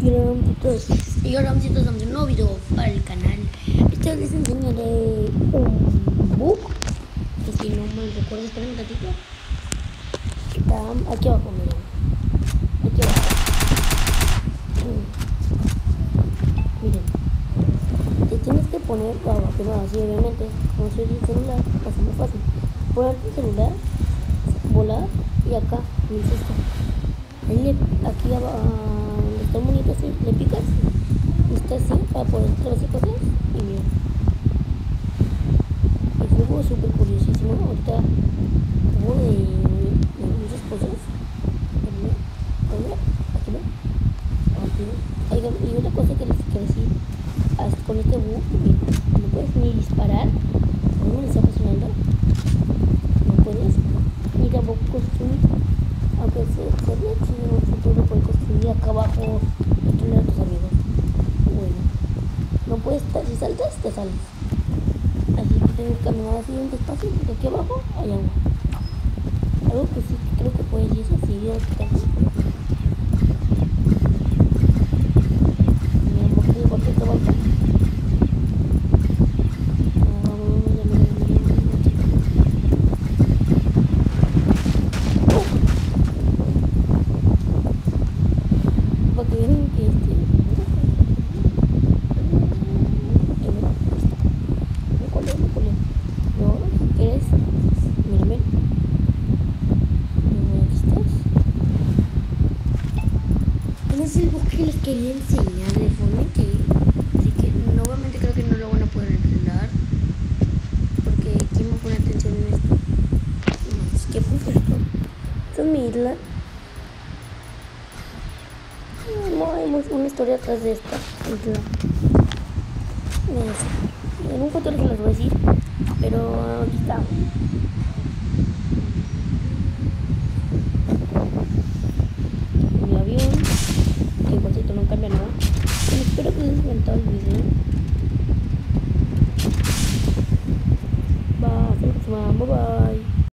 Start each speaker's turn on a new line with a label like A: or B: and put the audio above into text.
A: Y ahora amiguitos, estamos en un nuevo video para el canal. Esta vez les enseñaré un book que si no me recuerdo, esperen un ratito. Está aquí abajo, miren. Aquí abajo. Mm. Miren. Te tienes que poner, bueno, primero así obviamente, como soy el celular, así muy fácil. Poner tu celular, volar y acá, le, aquí abajo, donde está bonito así, le picas, está así para poder hacer cosas y mira. Es un juego súper curiosísimo, ahorita de, de muchas cosas. Aquí aquí. Oigan, y otra cosa que les quiero decir, con este bug, no puedes ni disparar, no me está funcionando, no puedes, ni tampoco construir aunque se, se ve chido un futuro puedes construir acá abajo y a tus amigos. Bueno, no puedes, si saltas, te sales. Así que tienes que caminar así un despacio, porque aquí abajo hay agua. Algo que sí creo que puedes ir así, ir a quitarse. Mira, porque igual que estaba acá. Ah, vamos, mira, mira, mira, mira, mira. Para que vean que este. Me colé, me colé. No, ¿qué es? Mira, mira. Mira, aquí estás. Es el bosque que les quería enseñar de forma que. Así que nuevamente creo que no lo van a poder entender. Porque ¿quién va a poner atención en esto? Más que pues esto. Esto es mi isla. No mu- una historia atrás de esta. Es- En un futuro se los voy a decir, pero aquí está. pero no. Bueno, espero que les encantado el video. Bye, thanks, mom. Bye bye.